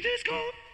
The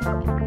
disco. Bye.